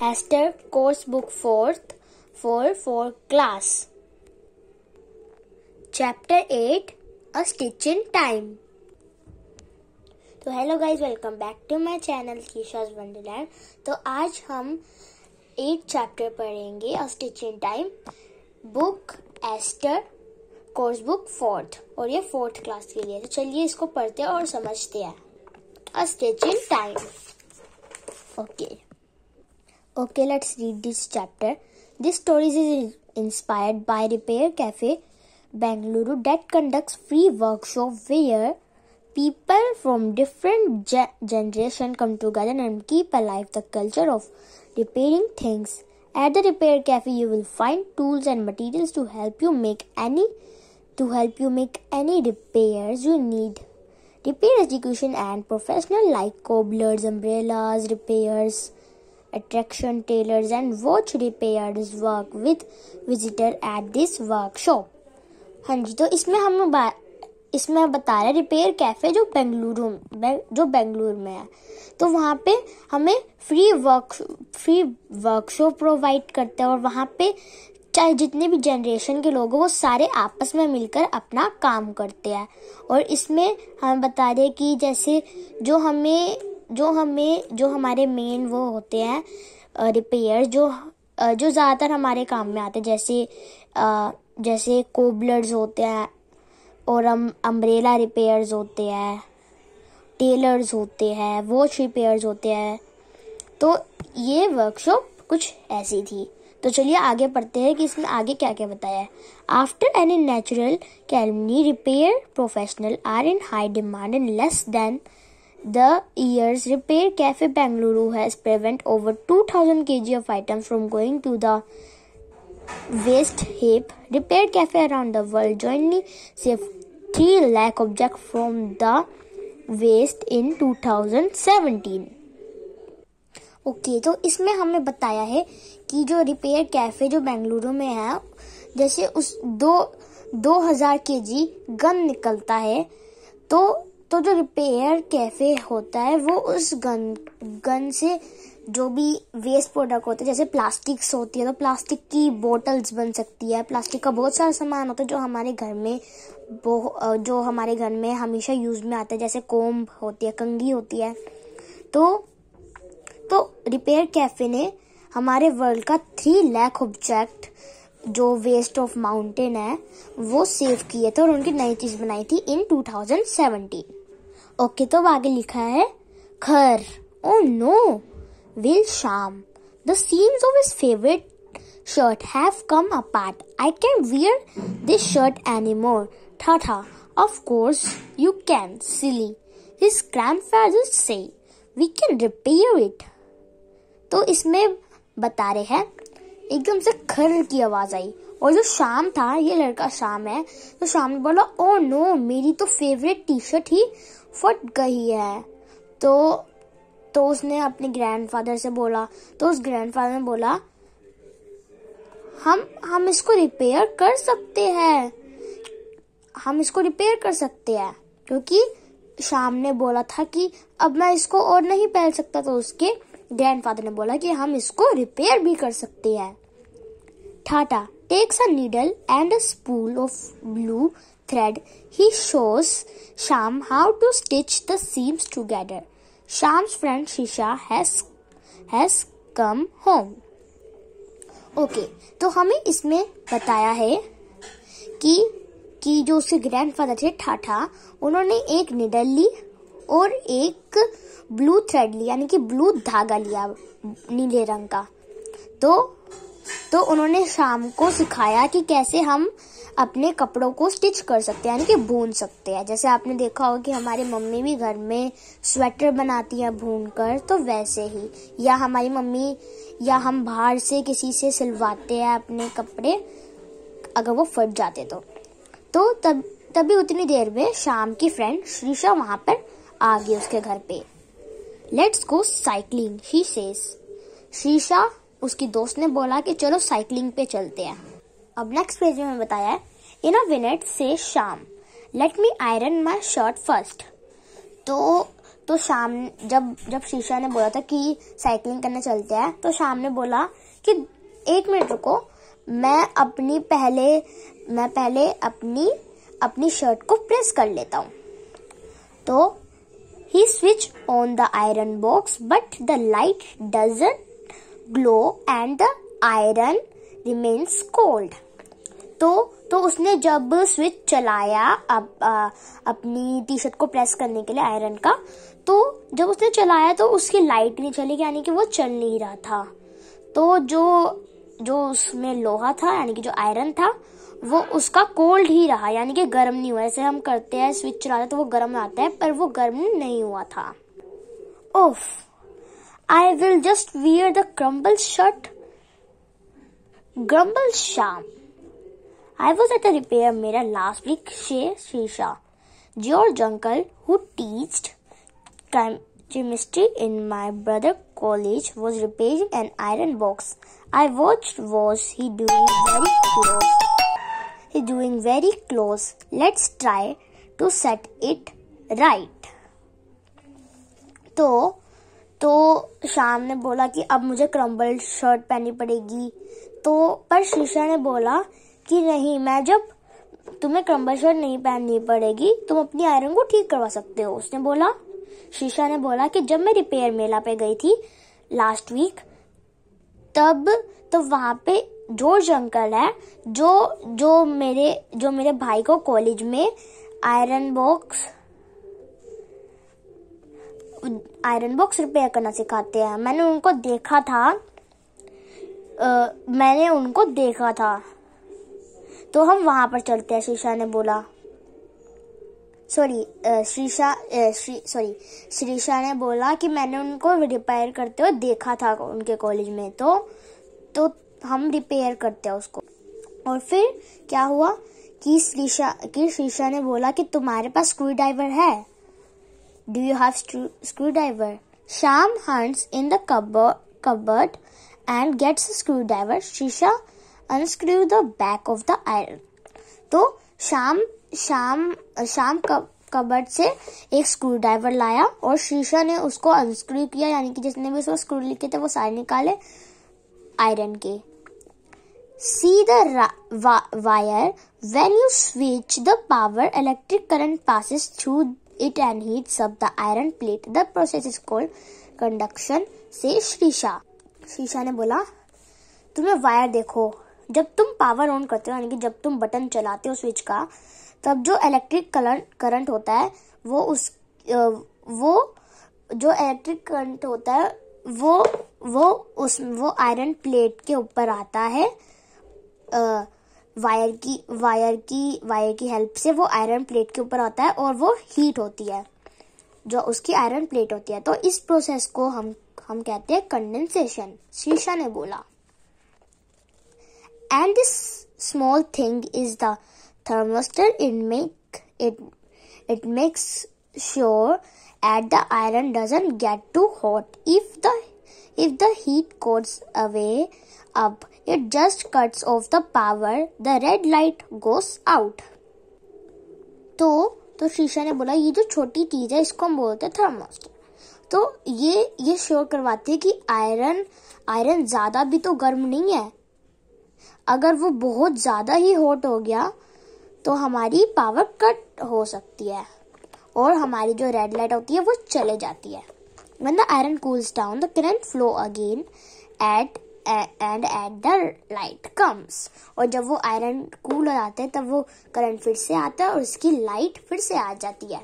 Esther Course Book 4th for 4 class. Chapter 8 A Stitch in Time. तो hello guys welcome back to my channel कीशाज wonderland तो आज हम eight chapter पढ़ेंगे a stitch in time book aster course book fourth और ये fourth class के लिए तो चलिए इसको पढ़ते हैं और समझते हैं। A stitch in time okay Okay, let's read this chapter. This story is inspired by Repair Cafe Bangalore that conducts free workshop where people from different ge- generation come together and keep alive the culture of repairing things. At the Repair Cafe, you will find tools and materials to help you make any to help you make any repairs you need. Repair education and professional like cobblers, umbrellas, repairs attraction tailors and watch repairs work with visitor at this workshop. हाँ जी तो इसमें हम इसमें बता रहे repair cafe जो बेंगलुरु जो बेंगलुरु में है। तो वहाँ पे हमें free work free workshop provide करते हैं और वहाँ पे चाहे जितने भी जनरेशन के लोग हो, वो सारे आपस में मिलकर अपना काम करते हैं। और इसमें हम बता रहे कि जैसे जो हमें जो हमें, जो हमारे मेन वो होते हैं रिपेयर जो जो ज़्यादातर हमारे काम में आते हैं, जैसे जैसे कोबलर्स होते हैं, और हम अम्ब्रेला रिपेयर्स होते हैं टेलर्स होते हैं वॉच रिपेयर्स होते हैं। तो ये वर्कशॉप कुछ ऐसी थी। तो चलिए आगे पढ़ते हैं कि इसमें आगे क्या क्या बताया है। After any natural calamity repair professional are in high demand in less than The years Repair Cafe Bangalore has prevent over 2000 kg of items from going to the waste heap. Repair Cafe around the world jointly saved 3 lakh objects from the waste in 2017. Okay okay, तो इसमें हमें बताया है कि जो repair cafe जो बेंगलुरु में है जैसे उस दो दो हज़ार के जी गन निकलता है तो तो जो रिपेयर कैफ़े होता है, वो उस गन गन से जो भी वेस्ट प्रोडक्ट होते हैं, जैसे प्लास्टिक्स होती है तो प्लास्टिक की बोटल्स बन सकती है। प्लास्टिक का बहुत सारा सामान होता है जो हमारे घर में जो हमारे घर में हमेशा यूज़ में आता है, जैसे कोम्ब होती है कंगी होती है। तो तो रिपेयर कैफ़े ने हमारे वर्ल्ड का थ्री लैख ऑब्जेक्ट जो वेस्ट ऑफ़ माउंटेन है, वो सेव किए थे और उनकी नई चीज़ बनाई थी इन 2017 ओके तो आगे लिखा है खर ओ no will Sham the seams of his favourite shirt have come apart I can wear this shirt anymore thatha of course you can silly his grandfather says we can repair it तो इसमें बता रहे हैं एकदम से खर की आवाज़ आई। और जो शाम था, ये लड़का शाम है तो शाम ने बोला ओ नो, मेरी तो फेवरेट टी शर्ट ही फट गई है। तो तो उसने अपने ग्रैंडफादर से बोला तो उस ग्रैंडफादर ने बोला, हम हम इसको रिपेयर कर सकते हैं। हम इसको रिपेयर कर सकते हैं। क्योंकि शाम ने बोला था कि अब मैं इसको और नहीं पहन सकता तो उसके ग्रैंडफादर ने बोला कि हम इसको रिपेयर भी कर सकते हैं thatha takes a needle and a spool of blue thread, he shows Sham how to stitch the seams together. Sham's friend Shisha has has come home. Okay तो हमें इसमें बताया है कि कि जो उसके ग्रैंडफादर थे ठाठा उन्होंने एक निडल ली और एक ब्लू थ्रेड लिया, यानी कि ब्लू धागा लिया, नीले रंग का। तो तो उन्होंने शाम को सिखाया कि कैसे हम अपने कपड़ों को स्टिच कर सकते हैं, यानी कि भून सकते हैं। जैसे आपने देखा होगा कि हमारी मम्मी भी घर में स्वेटर बनाती है भून कर तो वैसे ही। या हमारी मम्मी, या हम बाहर से किसी से सिलवाते हैं अपने कपड़े, अगर वो फट जाते तो। तो तब, तभी उतनी देर में शाम की फ्रेंड श्रीशा वहाँ पर आ गई उसके घर पे। Let's go cycling she says Shrisha उसकी दोस्त ने बोला कि चलो साइकिलिंग पे चलते हैं। अब नेक्स्ट पेज में बताया है इन अ मिनट से Sham. Let me iron my shirt first तो तो शाम, जब जब शीशा ने बोला था कि साइकिलिंग करने चलते हैं तो शाम ने बोला कि एक मिनट रुको, मैं अपनी पहले, मैं पहले अपनी अपनी शर्ट को प्रेस कर लेता हूँ। तो he switch on the iron box but the light doesn't glow and the iron remains cold तो तो उसने जब स्विच चलाया आ, अपनी टी शर्ट को प्रेस करने के लिए आयरन का तो जब उसने चलाया तो उसकी लाइट नहीं चली यानी कि वो चल नहीं रहा था। तो जो जो उसमें लोहा था यानी कि जो आयरन था वो उसका कोल्ड ही रहा, यानी कि गर्म नहीं हुआ। ऐसे हम करते हैं स्विच चलाते तो वो गर्म आता है, पर वो गर्म नहीं हुआ था। Oof I will just wear the crumpled shirt grumble Sham I was at repair mela last week says, Shisha. George uncle who टीच्ड chemistry in my brother college was repairing an iron box I watch was he doing very close He doing very close. Let's try to set it right. तो तो शाम ने बोला कि अब मुझे crumbled shirt पहननी पड़ेगी तो पर शीशा ने बोला कि नहीं, मैं जब तुम्हें क्रम्बल शर्ट नहीं पहननी पड़ेगी, तुम अपनी आयरन को ठीक करवा सकते हो उसने बोला, शीशा ने बोला कि जब मैं रिपेयर मेला पे गई थी लास्ट वीक तब तो वहाँ पे जॉर्ज अंकल है जो जो मेरे जो मेरे भाई को कॉलेज में iron box iron box repair करना सिखाते हैं। मैंने उनको देखा था। आ, मैंने उनको देखा था। तो हम वहाँ पर चलते हैं शीशा ने बोला। सॉरी श्रीशा सॉरी श्रीशा ने बोला कि मैंने उनको रिपेयर करते हुए देखा था उनके कॉलेज में। तो तो हम रिपेयर करते हैं उसको। और फिर क्या हुआ कि श्रीशा कि श्रीशा ने बोला कि तुम्हारे पास स्क्रू ड्राइवर है do you have screwdriver Sham hunts in the cupboard and gets screwdriver Shisha unscrew the back of the iron. तो शाम शाम शाम कबर्ड से एक स्क्रू ड्राइवर लाया और शीशा ने उसको अनस्क्रू किया, यानी कि जिसने भी उसको स्क्रू लिखे थे वो सारे निकाले आयरन के। See the wire when you switch the power electric current passes through it and heats up the iron plate the process is called conduction says Shisha Shisha ने बोला, तुम्हें वायर देखो। जब तुम पावर ऑन करते हो, यानी कि जब तुम बटन चलाते हो स्विच का, तब जो इलेक्ट्रिक करंट होता है, वो उस वो जो इलेक्ट्रिक करंट होता है, वो वो उस, वो आयरन प्लेट के ऊपर आता है। वायर की वायर की वायर की हेल्प से वो आयरन प्लेट के ऊपर आता है और वो हीट होती है, जो उसकी आयरन प्लेट होती है। तो इस प्रोसेस को हम हम कहते हैं कंडेंसेशन शीशा ने बोला। And this small thing is the thermostat it make it it makes sure that the iron doesn't get too hot if the if the heat goes away अब it just cuts off the power. The red light goes out. तो तो शीशा ने बोला, ये जो छोटी चीज़ है, इसको हम बोलते हैं थर्मोस्टेट तो ये ये श्योर करवाते हैं कि आयरन आयरन ज़्यादा भी तो गर्म नहीं है। अगर वो बहुत ज़्यादा ही हॉट हो गया तो हमारी पावर कट हो सकती है। और हमारी जो रेड लाइट होती है, वो चले जाती है। when the iron cools down the current flow again at and that the light comes और जब वो आयरन कूल हो जाते हैं, तब वो करंट फिर से आता है और उसकी लाइट फिर से आ जाती है।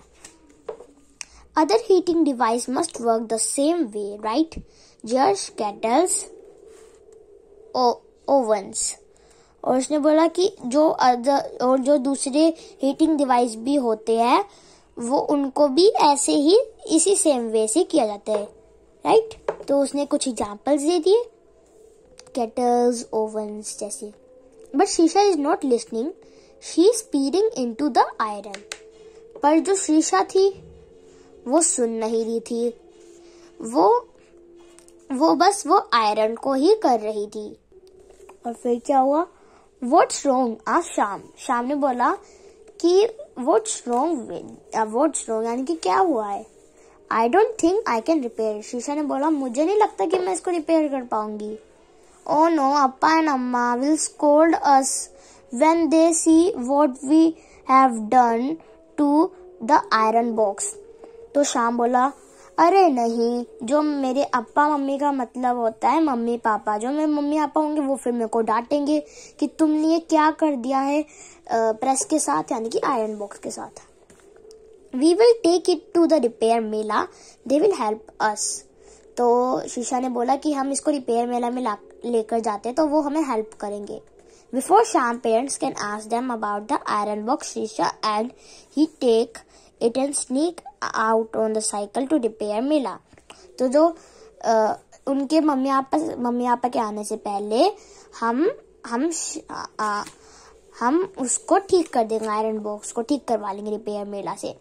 Other heating device must work the same way right geysers kettles ovens और उसने बोला कि जो अदर और जो दूसरे हीटिंग डिवाइस भी होते हैं, वो उनको भी ऐसे ही इसी सेम वे से किया जाता है राइट तो उसने कुछ एग्जाम्पल्स दे दिए। केटल्स ओवंस जैसे but Shisha is not listening she speeding in to the iron पर जो शीशा थी, वो सुन नहीं रही थी। वो वो बस वो आयरन को ही कर रही थी। और फिर क्या हुआ? वॉट्स रॉन्ग आज शाम। शाम ने बोला कि वॉट्स रॉन्ग वॉट्स रॉन्ग यानी कि क्या हुआ है? I don't think I can repair Shisha ने बोला, मुझे नहीं लगता कि मैं इसको रिपेयर कर पाऊँगी। ओ no appa and amma will scold us when they see what we have done to the iron box तो शाम बोला, अरे नहीं, जो मेरे अप्पा मम्मी का मतलब होता है, मम्मी पापा, जो मेरे मम्मी पापा होंगे, वो फिर मेरे को डांटेंगे कि तुमने ये क्या कर दिया है प्रेस के साथ, यानी कि आयरन बॉक्स के साथ. We will take it to the repair mela they will help us तो शीशा ने बोला कि हम इसको रिपेयर मेला में लेकर जाते तो वो हमें हेल्प करेंगे। Before Sham parents can ask them about the iron box Shisha and he take it and sneak out on the cycle to repair mela तो जो आ, उनके मम्मी पापा मम्मी पापा के आने से पहले हम हम आ, आ, हम उसको ठीक कर देंगे आयरन बॉक्स को ठीक करवा लेंगे रिपेयर मेला से।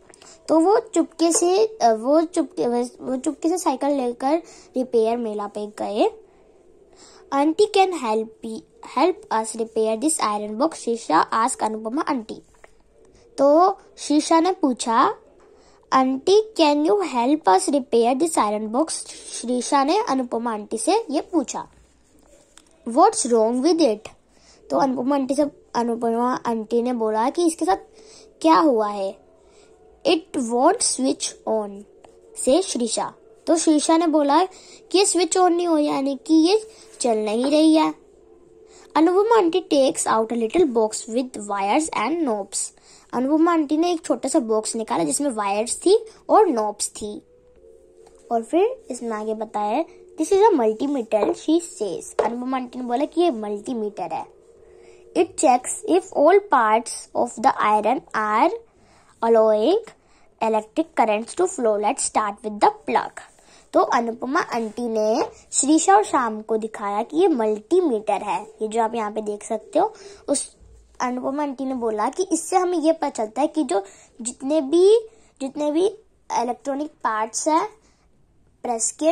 तो वो चुपके से वो चुपके वो चुपके से साइकिल लेकर रिपेयर मेला पे गए। Aunty can help help us repair this iron box Shisha ask Anupama aunty तो शीशा ने पूछा aunty can you help us repair this iron box Shisha ने अनुपमा आंटी से ये पूछा व्हाट्स रॉन्ग विद इट तो अनुपमा आंटी से अनुपमा आंटी ने बोला कि इसके साथ क्या हुआ है? इट वॉन्ट स्विच ऑन से श्रीषा तो श्रीषा ने बोला कि ये स्विच ऑन नहीं हो, यानी कि ये चल नहीं रही है। Anupama aunty takes out a little box with wires and knobs Anupama aunty ने एक छोटा सा बॉक्स निकाला जिसमें वायर्स थी और नोब्स थी। और फिर इसमें आगे बताया this is a multimeter she says Anupama aunty ने बोला कि ये मल्टीमीटर है। It checks if all parts of the iron are allowing electric currents to flow let start with the plug तो अनुपमा आंटी ने श्रीषा और शाम को दिखाया कि ये मल्टीमीटर है। ये जो आप यहाँ पे देख सकते हो, उस अनुपमा आंटी ने बोला कि इससे हमें ये पता चलता है कि जो जितने भी जितने भी इलेक्ट्रॉनिक पार्ट्स है प्रेस के,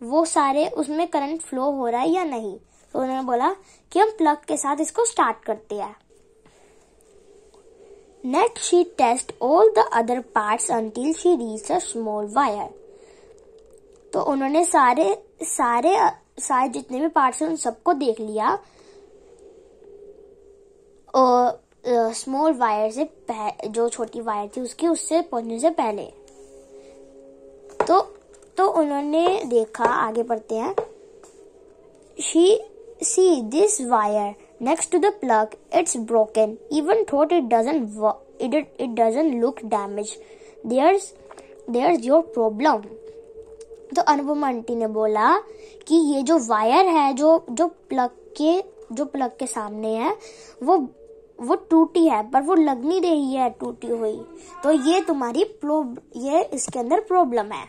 वो सारे उसमें करंट फ्लो हो रहा है या नहीं? तो उन्होंने बोला कि हम प्लग के साथ इसको स्टार्ट करते हैं। Next she test all the other parts until she reach a small wire तो उन्होंने सारे सारे सारे जितने भी पार्ट्स हैं उन सबको देख लिया। और स्मॉल वायर से जो छोटी वायर थी उसकी, उससे पहुँचने से पहले। तो तो उन्होंने देखा, आगे पढ़ते हैं। She see this wire next to the plug it's broken even thought it doesn't it doesn't look damage there there your problem तो अनुपम आंटी ने बोला कि ये जो वायर है, जो जो प्लग के, जो प्लग के सामने है, वो वो टूटी है, पर वो लग नहीं रही है, टूटी हुई। तो ये तुम्हारी प्रोब, ये इसके अंदर प्रॉब्लम है।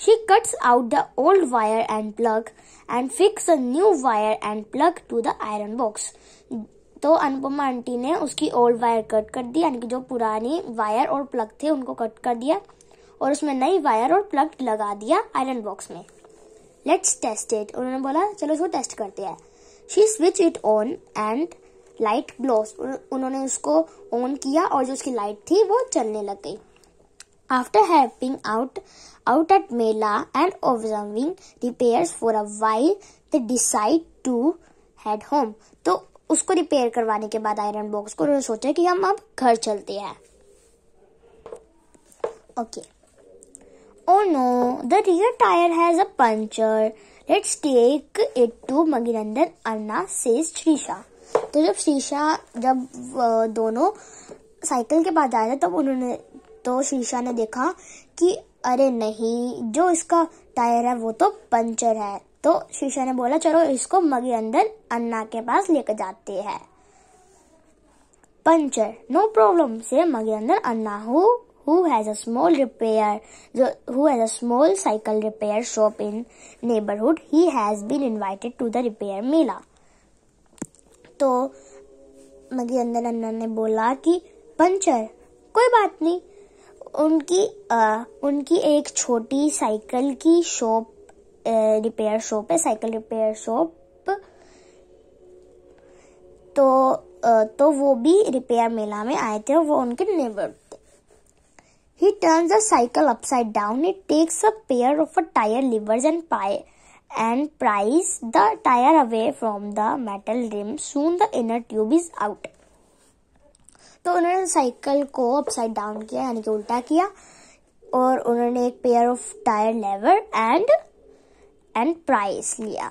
She cuts out the old wire and plug and fix a new wire and plug to the iron box तो अनुपमा आंटी ने उसकी ओल्ड वायर कट कर दी, यानी कि जो पुरानी वायर और प्लग थे, उनको कट कर दिया। और उसमें नई वायर और प्लग लगा दिया आयरन बॉक्स में। लेट्स टेस्ट इट उन्होंने बोला, चलो इसको टेस्ट करते हैं। She switch it on and light glows उन्होंने उसको ऑन किया और जो उसकी लाइट थी वो चलने लग गई। After having out out at mela and observing repairs for a while they decide to head home तो उसको रिपेयर करवाने के बाद आयरन बॉक्स को उन्होंने सोचा कि हम अब घर चलते हैं। Okay oh no the rear tyre has a puncture let's take it to Maginandan anna says Shreesha तो जब शीशा जब दोनों साइकिल के पास आए थे, तब उन्होंने तो शीशा ने देखा कि अरे नहीं, जो इसका टायर है, वो तो पंचर है। तो शीशा ने बोला, चलो, इसको मगे अंदर अन्ना के पास लेकर जाते हैं। पंचर नो प्रॉब्लम से मगे अंदर anna who who has a small repair who has a small cycle repair shop in neighborhood he has been invited to the repair mela तो अंदर अन्ना ने बोला कि पंचर कोई बात नहीं उनकी आ, उनकी एक छोटी साइकिल की शॉप रिपेयर शॉप है साइकिल रिपेयर शॉप तो आ, तो वो भी रिपेयर मेला में आए थे और वो उनके neighbour He turns the cycle upside down. He takes a pair of a tire levers and pie and pries the tire away from the metal rim. Soon the inner tube is out. तो उन्होंने cycle को upside down किया यानी कि उल्टा किया और उन्होंने एक pair of tyre lever and and price लिया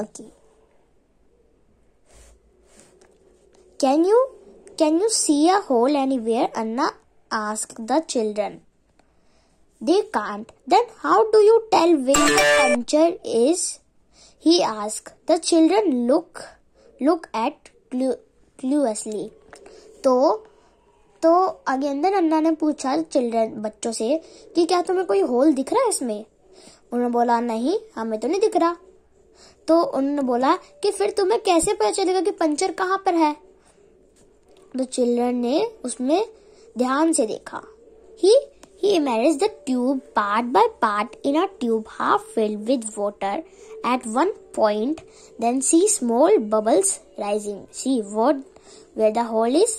okay can you can you see a hole anywhere anna ask the children They can't. Then how do you tell where the puncture is? He asked. The children look look at cluelessly. तो तो again then अन्ना ने पूछा children बच्चों से, कि क्या तुम्हें कोई होल दिख रहा है इसमें उन्होंने बोला, नहीं, हमें तो नहीं दिख रहा तो उन्होंने बोला कि फिर तुम्हें कैसे पता चलेगा कि पंचर कहाँ पर है तो चिल्ड्रन ने उसमें ध्यान से देखा ही He imagines the tube part by part in a tube half filled with water at one point, then see small bubbles rising. See what where the hole is.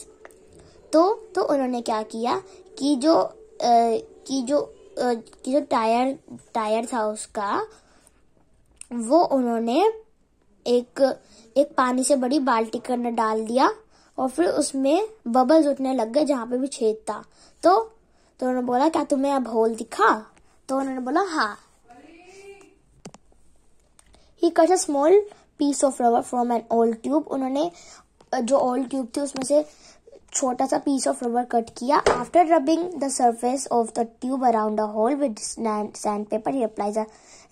तो तो उन्होंने क्या किया कि जो आ, कि जो आ, कि जो टायर टायर था उसका वो उन्होंने एक एक पानी से बड़ी बाल्टी के अंदर डाल दिया और फिर उसमें बबल्स उठने लग गए जहाँ पे भी छेद था। तो तो उन्होंने बोला, क्या तुम्हें अब होल दिखा? तो उन्होंने बोला हाँ. He cut a small piece of rubber from an old tube उन्होंने, जो ओल्ड ट्यूब थी, उसमें से छोटा सा पीस ऑफ़ रबर कट किया। After rubbing the surface of the tube around a hole with sandpaper he applies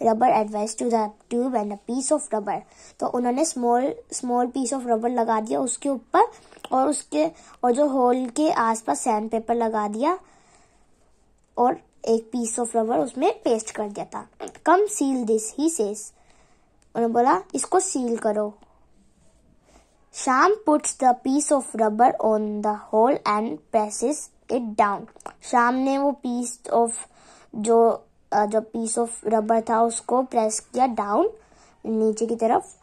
rubber adhesive to the tube and a piece of rubber तो उन्होंने small small piece of rubber लगा दिया उसके ऊपर और उसके, और जो होल के आसपास सैंड पेपर लगा दिया और एक पीस ऑफ़ रबर उसमें पेस्ट कर दिया था। Come seal this he says उन्होंने बोला, इसको सील करो। Sham puts the piece of rubber on the hole and presses it down Sham ने वो पीस ऑफ़ जो जो पीस ऑफ़ रबर था, उसको प्रेस किया डाउन नीचे की तरफ़।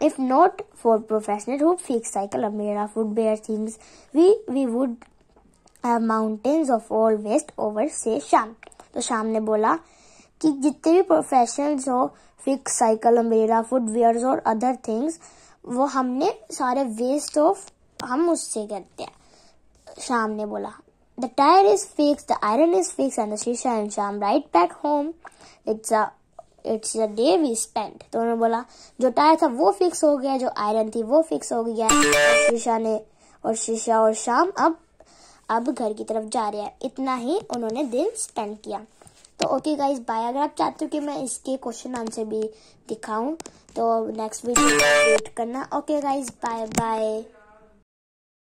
If not for professional who fix cycle umbrella footwear things we we would mountains of all waste over says Sham तो शाम ने बोला कि जितने भी professionals who fix cycle umbrella footwear और अदर थिंग्स वो हमने सारे वेस्ट ऑफ़ हम उससे करते हैं। शाम ने बोला। The tyre is fix the iron is fix and the Shisha and Sham ride back home it's a it's a day we spend तो बोला, जो टायर था वो फिक्स हो गया, जो आयरन थी वो फिक्स हो गया. शीशा ने, और शीशा और शाम अब अब घर की तरफ़ जा रहे हैं। इतना ही उन्होंने दिन स्पेंड किया। तो ओके गाइज़ बाय अगर आप चाहते हो कि मैं इसके क्वेश्चन आंसर भी दिखाऊँ तो नेक्स्ट वीडियो वेट करना। Okay guys bye bye